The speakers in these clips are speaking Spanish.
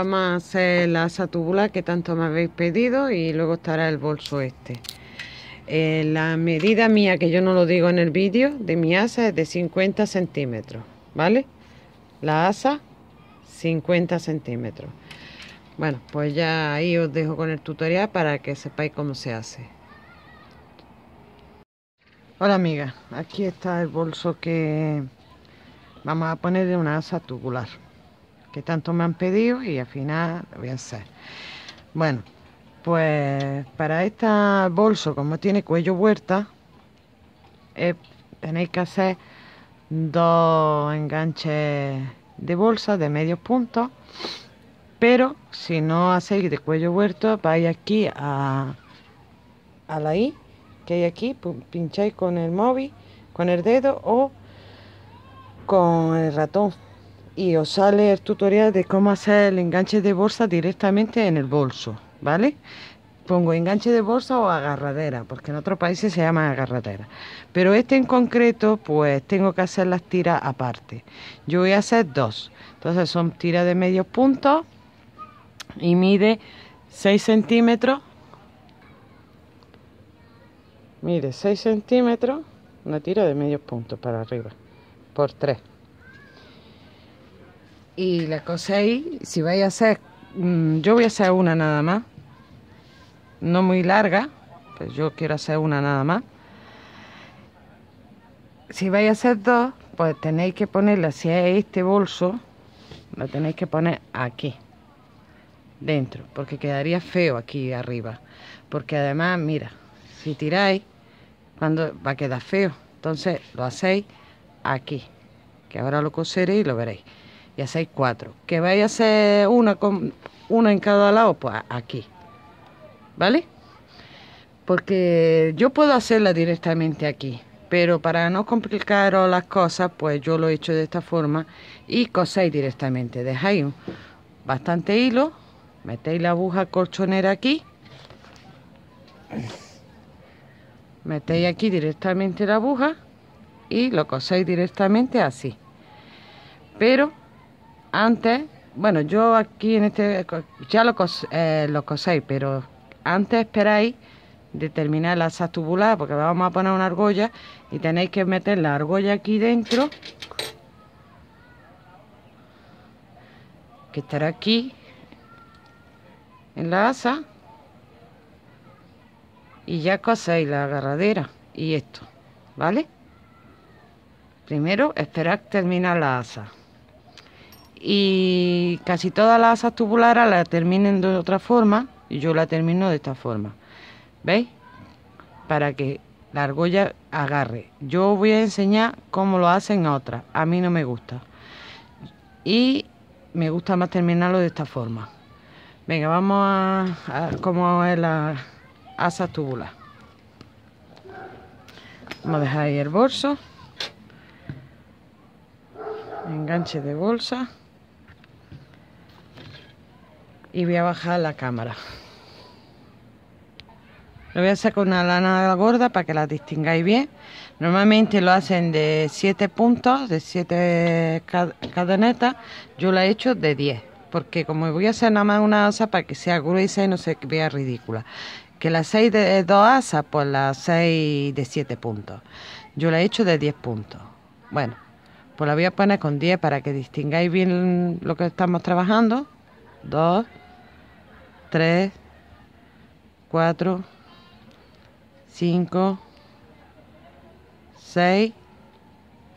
vamos a hacer la asa tubular que tanto me habéis pedido y luego estará el bolso este. Eh, la medida mía, que yo no lo digo en el vídeo, de mi asa es de 50 centímetros, ¿vale? La asa, 50 centímetros. Bueno, pues ya ahí os dejo con el tutorial para que sepáis cómo se hace. Hola amigas, aquí está el bolso que vamos a poner de una asa tubular que tanto me han pedido y al final lo voy a hacer. Bueno, pues para este bolso, como tiene cuello huerta, eh, tenéis que hacer dos enganches de bolsa de medios puntos. Pero si no hacéis de cuello huerto, vais aquí a, a la I que hay aquí, pincháis con el móvil, con el dedo o con el ratón y os sale el tutorial de cómo hacer el enganche de bolsa directamente en el bolso, ¿vale? Pongo enganche de bolsa o agarradera, porque en otros países se llama agarradera. Pero este en concreto, pues tengo que hacer las tiras aparte. Yo voy a hacer dos. Entonces son tiras de medio punto y mide 6 centímetros. Mire, 6 centímetros, una tira de medio punto para arriba, por 3 y la coséis, si vais a hacer, mm, yo voy a hacer una nada más, no muy larga, pues yo quiero hacer una nada más. Si vais a hacer dos, pues tenéis que ponerla, si es este bolso, lo tenéis que poner aquí, dentro, porque quedaría feo aquí arriba. Porque además, mira, si tiráis, cuando va a quedar feo, entonces lo hacéis aquí, que ahora lo coseré y lo veréis y hacéis cuatro. Que vais a hacer una, con, una en cada lado, pues aquí. ¿Vale? Porque yo puedo hacerla directamente aquí, pero para no complicaros las cosas, pues yo lo he hecho de esta forma y coséis directamente. Dejáis bastante hilo, metéis la aguja colchonera aquí, metéis aquí directamente la aguja y lo coséis directamente así. Pero antes, bueno, yo aquí en este, ya lo, eh, lo coséis, pero antes esperáis de terminar la asa tubular, porque vamos a poner una argolla y tenéis que meter la argolla aquí dentro, que estará aquí en la asa, y ya coséis la agarradera y esto, ¿vale? Primero esperad terminar la asa y casi todas las asas tubulares la terminen de otra forma y yo la termino de esta forma. ¿Veis? Para que la argolla agarre. Yo voy a enseñar cómo lo hacen otras. A mí no me gusta. Y me gusta más terminarlo de esta forma. Venga, vamos a, a cómo es la asa tubular. Vamos a dejar ahí el bolso. Enganche de bolsa y voy a bajar la cámara. Lo voy a con una lana gorda para que la distingáis bien. Normalmente lo hacen de 7 puntos, de 7 cadenetas. Yo la he hecho de 10, porque como voy a hacer nada más una asa para que sea gruesa y no se vea ridícula. Que la 6 de 2 asas, pues la 6 de 7 puntos. Yo la he hecho de 10 puntos. Bueno, pues la voy a poner con 10 para que distingáis bien lo que estamos trabajando. 2, 3, 4, 5, 6,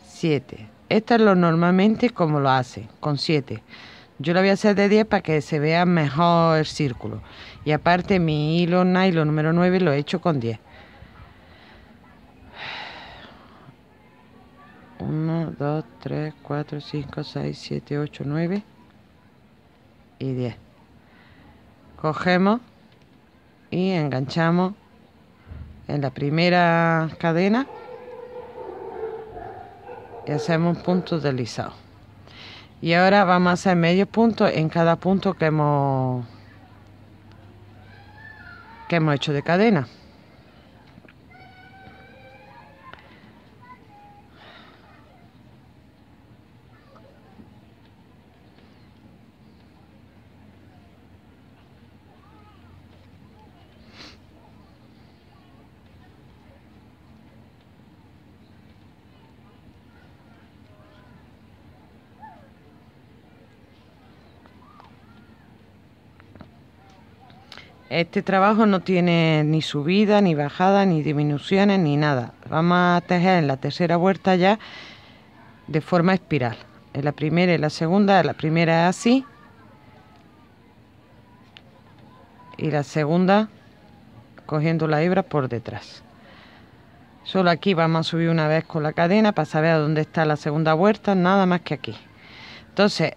7. Esto es lo normalmente como lo hace, con 7. Yo lo voy a hacer de 10 para que se vea mejor el círculo. Y aparte mi hilo nylon número 9 lo he hecho con 10. 1, 2, 3, 4, 5, 6, 7, 8, 9 y 10 cogemos y enganchamos en la primera cadena y hacemos puntos deslizados y ahora vamos a hacer medio punto en cada punto que hemos que hemos hecho de cadena Este trabajo no tiene ni subida, ni bajada, ni disminuciones, ni nada. Vamos a tejer en la tercera vuelta ya de forma espiral. En la primera y la segunda, la primera es así. Y la segunda cogiendo la hebra por detrás. Solo aquí vamos a subir una vez con la cadena para saber a dónde está la segunda vuelta, nada más que aquí. Entonces,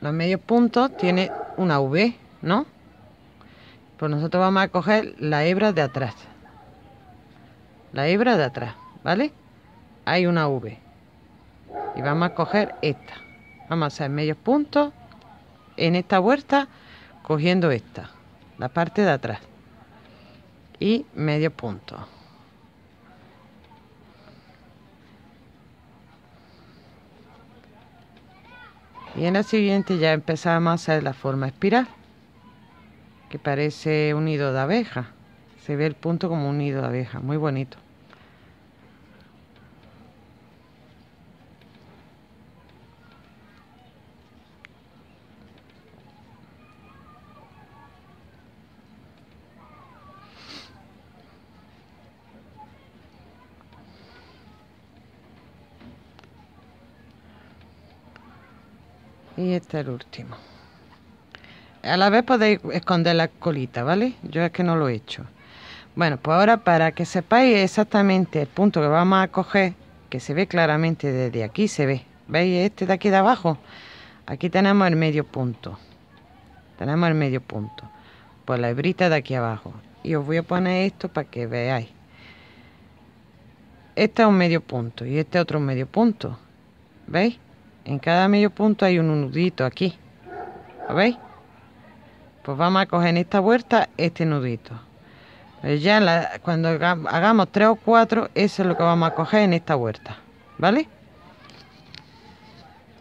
los medios puntos tiene una V ¿no? Pues nosotros vamos a coger la hebra de atrás. La hebra de atrás, ¿vale? Hay una V. Y vamos a coger esta. Vamos a hacer medios puntos en esta vuelta cogiendo esta, la parte de atrás. Y medio punto. Y en la siguiente ya empezamos a hacer la forma espiral parece un nido de abeja. Se ve el punto como un nido de abeja, muy bonito. Y este es el último. A la vez podéis esconder la colita, ¿vale? Yo es que no lo he hecho. Bueno, pues ahora para que sepáis exactamente el punto que vamos a coger, que se ve claramente desde aquí, se ve. ¿Veis este de aquí de abajo? Aquí tenemos el medio punto. Tenemos el medio punto. Pues la hebrita de aquí abajo. Y os voy a poner esto para que veáis. Este es un medio punto y este otro medio punto. ¿Veis? En cada medio punto hay un nudito aquí. ¿Lo veis? Pues vamos a coger en esta vuelta este nudito. Pues ya cuando hagamos tres o cuatro eso es lo que vamos a coger en esta vuelta vale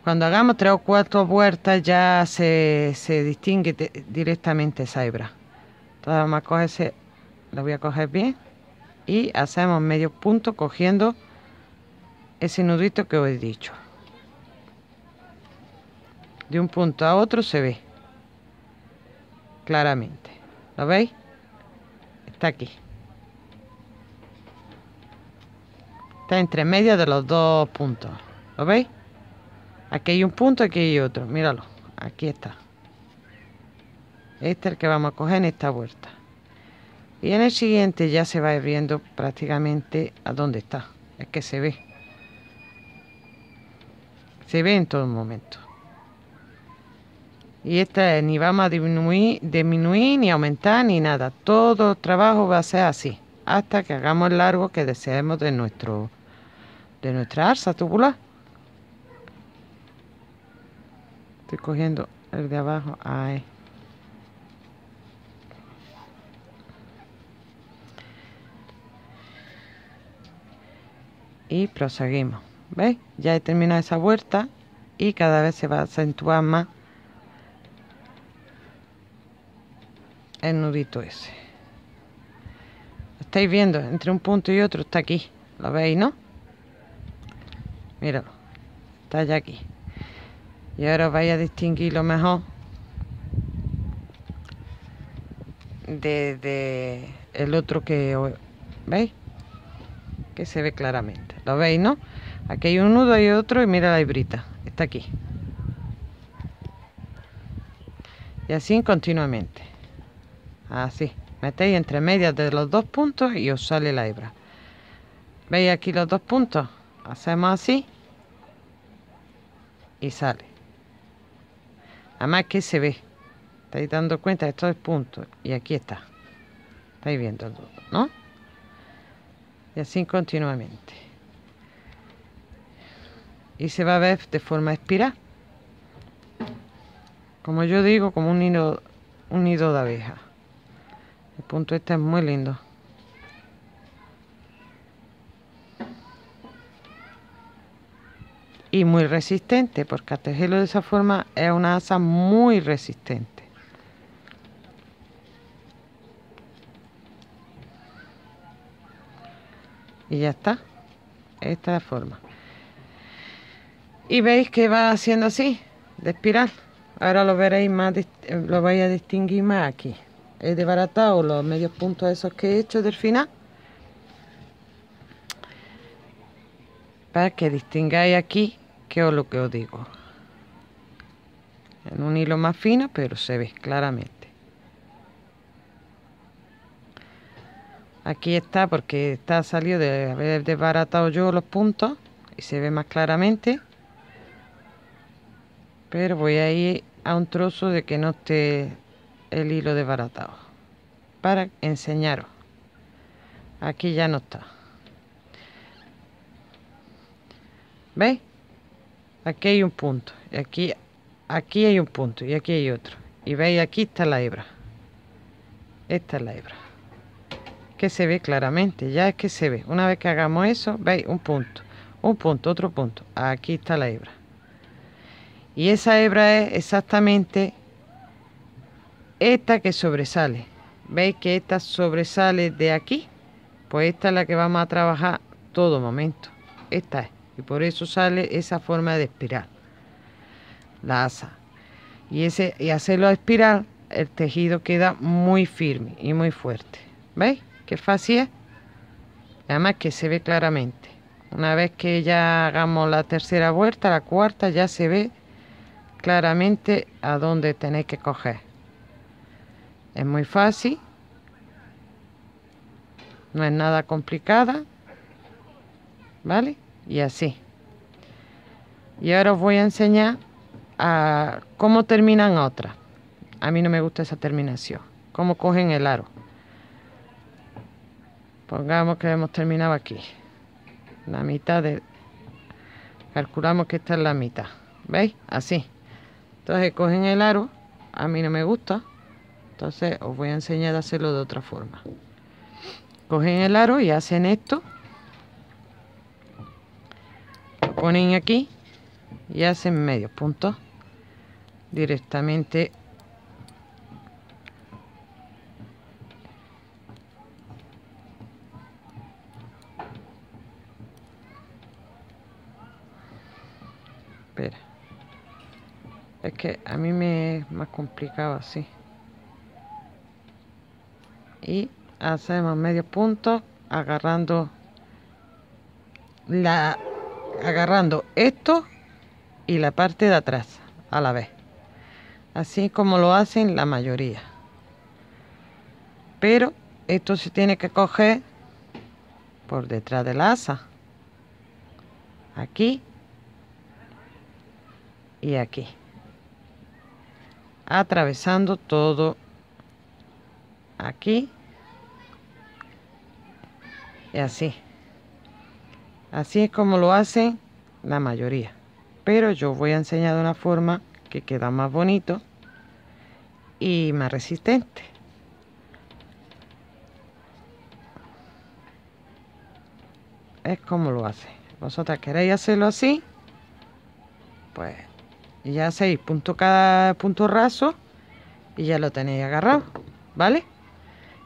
cuando hagamos tres o cuatro vueltas ya se, distingue directamente esa hebra. Entonces vamos a coger lo voy a coger bien y hacemos medio punto cogiendo ese nudito que os he dicho. De un punto a otro se ve claramente. ¿Lo veis? Está aquí. Está entre medio de los dos puntos. ¿Lo veis? Aquí hay un punto, aquí hay otro. Míralo. Aquí está. Este es el que vamos a coger en esta vuelta. Y en el siguiente ya se va viendo prácticamente a dónde está. Es que se ve. Se ve en todo momento. Y esta ni vamos a disminuir, disminuir, ni aumentar, ni nada. Todo el trabajo va a ser así, hasta que hagamos el largo que deseemos de, nuestro, de nuestra arza tubular. Estoy cogiendo el de abajo. Ahí. Y proseguimos. ¿Veis? Ya he terminado esa vuelta y cada vez se va a acentuar más el nudito ese. estáis viendo? Entre un punto y otro está aquí. ¿Lo veis, no? Míralo. Está ya aquí. Y ahora vais a distinguirlo mejor de, el otro que veis que se ve claramente lo veis no aquí hay un nudo y otro y mira la hebrita está aquí y así continuamente así metéis entre medias de los dos puntos y os sale la hebra. Veis aquí los dos puntos hacemos así y sale. Además que se ve. Estáis dando cuenta de estos puntos y aquí está. Estáis viendo todo ¿no? y así continuamente. Y se va a ver de forma espiral. Como yo digo como un nido un nido de abeja el punto este es muy lindo. Y muy resistente, porque a tejerlo de esa forma es una asa muy resistente. Y ya está. Esta es la forma. Y veis que va haciendo así, de espiral. ahora lo veréis más, lo vais a distinguir más aquí. He desbaratado los medios puntos esos que he hecho del final. Para que distingáis aquí qué es lo que os digo. En un hilo más fino, pero se ve claramente. Aquí está porque está salido de haber desbaratado yo los puntos y se ve más claramente. Pero voy a ir a un trozo de que no esté el hilo desbaratado para enseñaros. Aquí ya no está. ¿Veis? Aquí hay un punto y aquí, aquí hay un punto y aquí hay otro. Y veis, aquí está la hebra. Esta es la hebra que se ve claramente, ya es que se ve. Una vez que hagamos eso, veis un punto, un punto, otro punto. Aquí está la hebra. Y esa hebra es exactamente esta que sobresale. ¿Veis que esta sobresale de aquí? Pues esta es la que vamos a trabajar todo momento. Esta es. Y por eso sale esa forma de espiral. La asa. Y, ese, y hacerlo a espiral, el tejido queda muy firme y muy fuerte. ¿Veis? Qué fácil es. Además que se ve claramente. Una vez que ya hagamos la tercera vuelta, la cuarta, ya se ve claramente a dónde tenéis que coger. Es muy fácil. No es nada complicada. ¿Vale? Y así. Y ahora os voy a enseñar a cómo terminan otras. A mí no me gusta esa terminación. Cómo cogen el aro. Pongamos que hemos terminado aquí. La mitad de... Calculamos que esta es la mitad. ¿Veis? Así. Entonces cogen el aro. A mí no me gusta. Entonces os voy a enseñar a hacerlo de otra forma. Cogen el aro y hacen esto. Lo ponen aquí. Y hacen medio punto. Directamente espera es que a mí me es más complicado así y hacemos medio punto agarrando la agarrando esto y la parte de atrás a la vez. Así como lo hacen la mayoría. Pero esto se tiene que coger por detrás de la asa. Aquí y aquí. Atravesando todo aquí y así. Así es como lo hacen la mayoría. Pero yo voy a enseñar de una forma que queda más bonito y más resistente. Es como lo hace. Vosotras queréis hacerlo así pues ya hacéis punto cada punto raso y ya lo tenéis agarrado, ¿vale?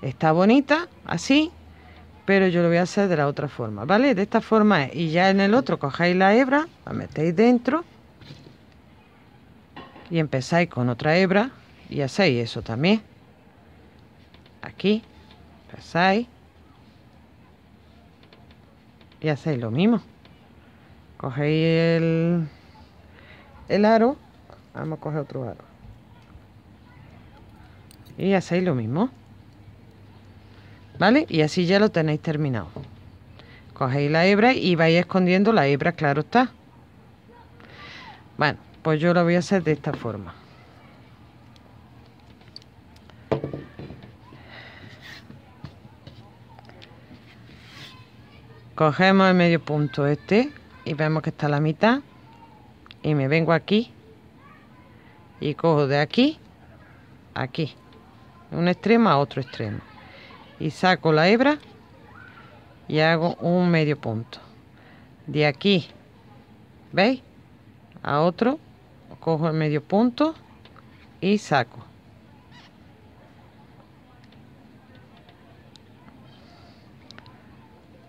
Está bonita, así, pero yo lo voy a hacer de la otra forma, ¿vale? De esta forma es, y ya en el otro cojáis la hebra, la metéis dentro y empezáis con otra hebra y hacéis eso también. Aquí, empezáis y hacéis lo mismo. Cogéis el el aro, vamos a coger otro aro. Y hacéis lo mismo. ¿Vale? Y así ya lo tenéis terminado. Cogéis la hebra y vais escondiendo la hebra, claro está. Bueno, pues yo lo voy a hacer de esta forma. Cogemos el medio punto este y vemos que está la mitad y me vengo aquí y cojo de aquí aquí un extremo a otro extremo y saco la hebra y hago un medio punto. De aquí veis a otro cojo el medio punto y saco.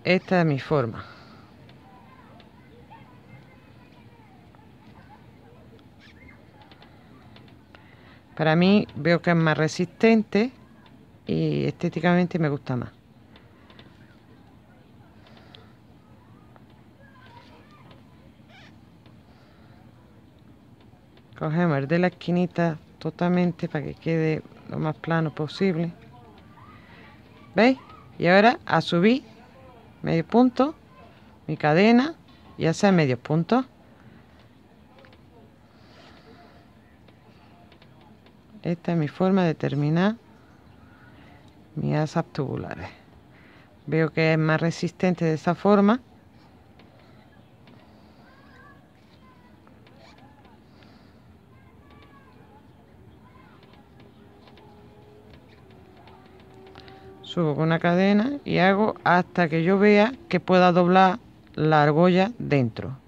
Esta es mi forma. Para mí veo que es más resistente y estéticamente me gusta más. Cogemos el de la esquinita totalmente para que quede lo más plano posible. ¿Veis? Y ahora a subir medio punto, mi cadena y hacer medio punto. Esta es mi forma de terminar mis asas tubulares. Veo que es más resistente de esa forma. Subo con una cadena y hago hasta que yo vea que pueda doblar la argolla dentro.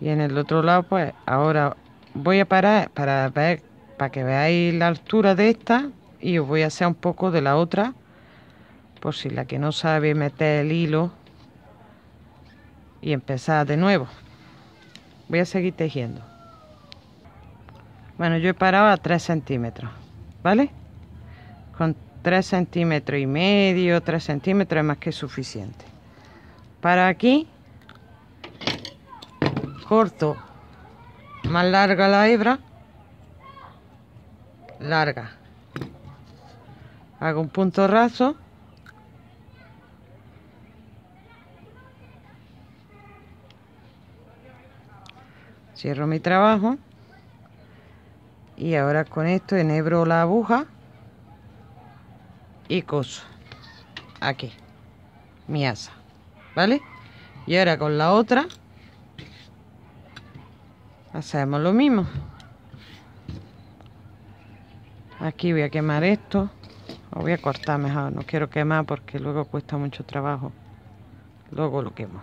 Y en el otro lado pues ahora voy a parar para ver para que veáis la altura de esta y os voy a hacer un poco de la otra por si la que no sabe meter el hilo y empezar de nuevo. Voy a seguir tejiendo. Bueno yo he parado a 3 centímetros vale con 3 centímetros y medio 3 centímetros es más que suficiente. Para aquí corto más larga la hebra larga. Hago un punto raso. Cierro mi trabajo. Y ahora con esto enhebro la aguja y coso. Aquí mi asa. Vale y ahora con la otra hacemos lo mismo. Aquí voy a quemar esto. Lo voy a cortar mejor. No quiero quemar porque luego cuesta mucho trabajo. Luego lo quemo.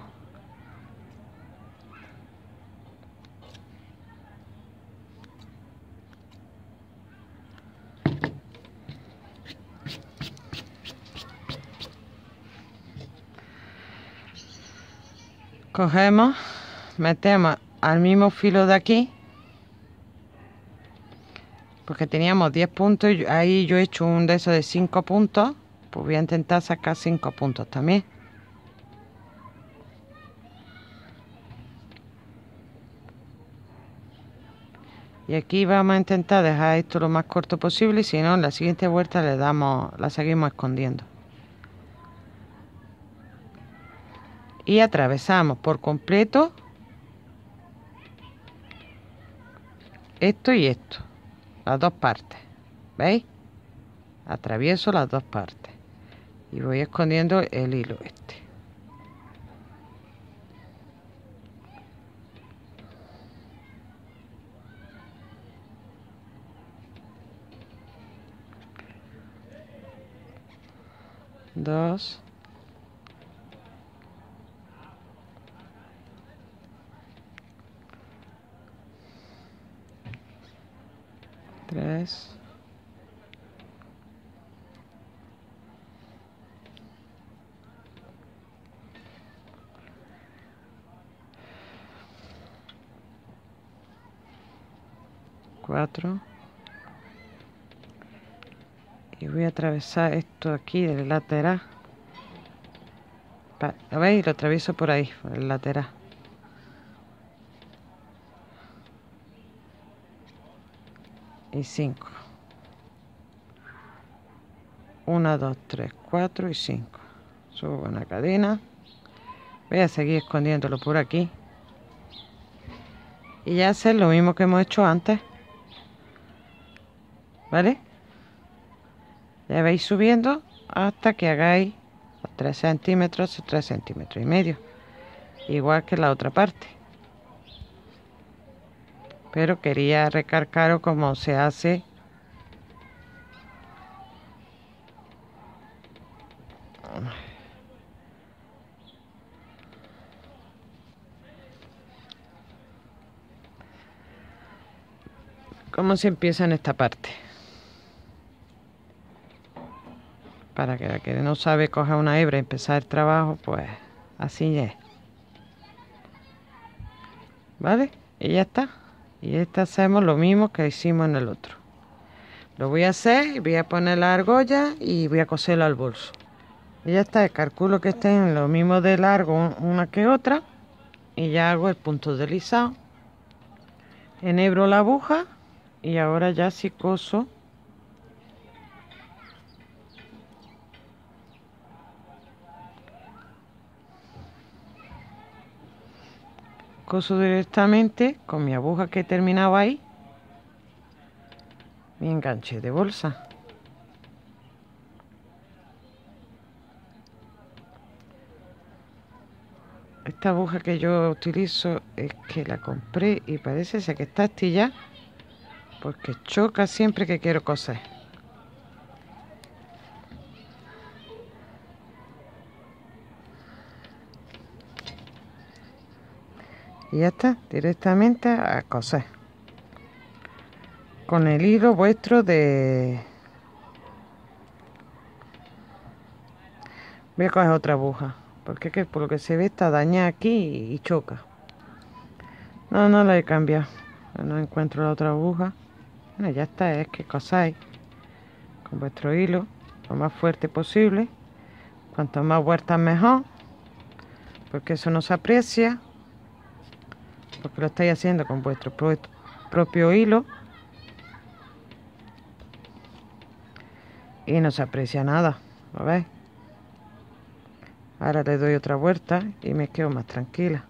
Cogemos metemos al mismo filo de aquí. Porque teníamos 10 puntos y ahí yo he hecho un de esos de 5 puntos pues voy a intentar sacar 5 puntos también. Y aquí vamos a intentar dejar esto lo más corto posible si no en la siguiente vuelta le damos la seguimos escondiendo. Y atravesamos por completo esto y esto, las dos partes, ¿veis? Atravieso las dos partes y voy escondiendo el hilo este. Dos. 4 y voy a atravesar esto aquí del lateral ¿Lo veis? Lo atravieso por ahí, por el lateral y 5 1, 2, 3, 4 y 5 subo una cadena. Voy a seguir escondiéndolo por aquí. Y ya hacer lo mismo que hemos hecho antes. ¿Vale? ya vais subiendo hasta que hagáis 3 centímetros 3 centímetros y medio. Igual que la otra parte. Pero quería recargar cómo se hace. Cómo se empieza en esta parte para que la que no sabe coger una hebra y empezar el trabajo, pues así es. ¿Vale? Y ya está. Y este hacemos lo mismo que hicimos en el otro. Lo voy a hacer, voy a poner la argolla y voy a coserlo al bolso. Y ya está, calculo que estén lo mismo de largo una que otra. Y ya hago el punto deslizado. Enhebro la aguja y ahora ya sí coso coso directamente con mi aguja que terminaba ahí. Mi enganche de bolsa. Esta aguja que yo utilizo es que la compré y parece ser que está astilla porque choca siempre que quiero coser y ya está directamente a coser. Con el hilo vuestro de voy a coger otra aguja porque que por lo que se ve está dañada aquí y choca. No, no la he cambiado. No encuentro la otra aguja. Bueno, ya está, es que cosáis con vuestro hilo lo más fuerte posible. Cuanto más vueltas mejor porque eso no se aprecia porque lo estáis haciendo con vuestro propio hilo. Y no se aprecia nada ¿lo ahora le doy otra vuelta y me quedo más tranquila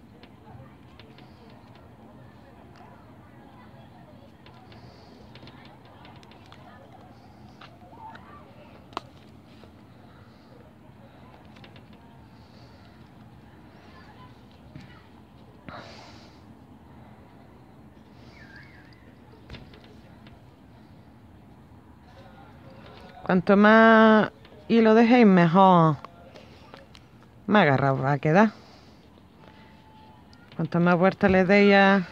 Cuanto más hilo dejéis, mejor más agarrado va a quedar. Cuanto más vueltas le deis a...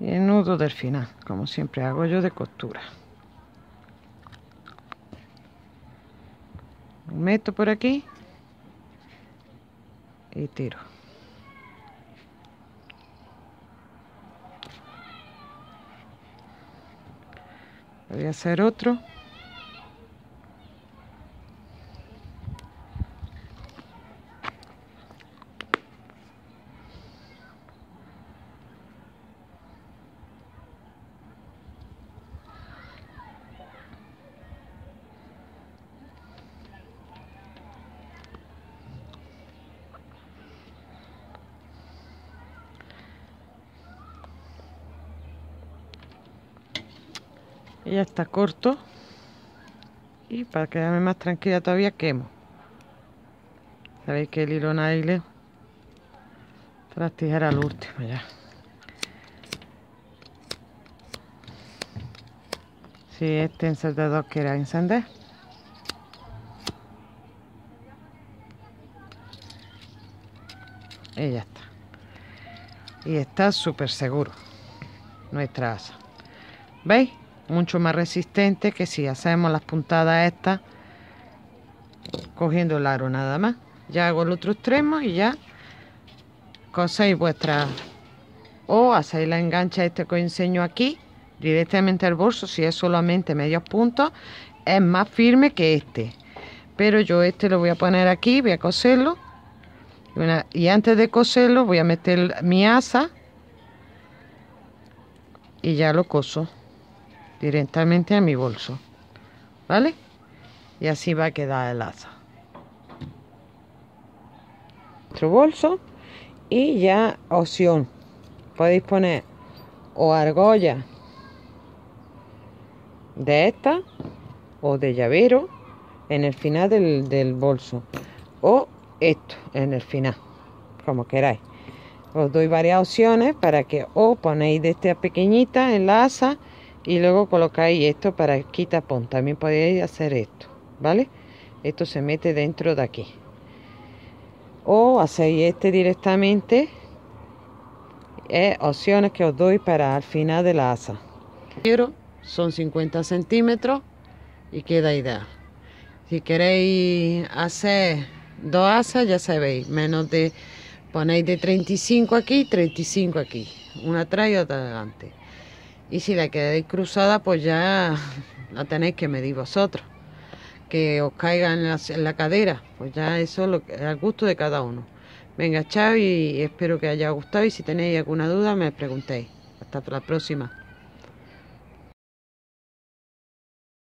y el nudo del final como siempre hago yo de costura. Meto por aquí y tiro. Voy a hacer otro y ya está corto. Y para quedarme más tranquila todavía quemo. Sabéis que el hilo naile las tijeras al último ya. Si este encendedor quiere encender. Y ya está. Y está súper seguro. Nuestra asa. ¿veis? Mucho más resistente que si hacemos las puntadas estas cogiendo el aro nada más. Ya hago el otro extremo y ya coséis vuestra o hacéis la engancha este que os enseño aquí directamente al bolso si es solamente medios puntos es más firme que este. Pero yo este lo voy a poner aquí voy a coserlo. Y antes de coserlo voy a meter mi asa y ya lo coso directamente a mi bolso ¿vale? y así va a quedar el asa. Otro bolso y ya opción podéis poner o argolla de esta o de llavero en el final del, del bolso o esto en el final como queráis. Os doy varias opciones para que os ponéis de esta pequeñita en la asa y luego colocáis esto para quitapón. También podéis hacer esto, ¿vale? Esto se mete dentro de aquí. O hacéis este directamente. Es opciones que os doy para al final de la asa. Son 50 centímetros y queda ideal. Si queréis hacer dos asas, ya sabéis, menos de ponéis de 35 aquí, 35 aquí, una atrás y otra adelante. Y si la quedáis cruzada, pues ya la tenéis que medir vosotros. Que os caiga en la, cadera, pues ya eso es lo, al gusto de cada uno. Venga, chao y espero que haya gustado y si tenéis alguna duda me preguntéis. Hasta la próxima.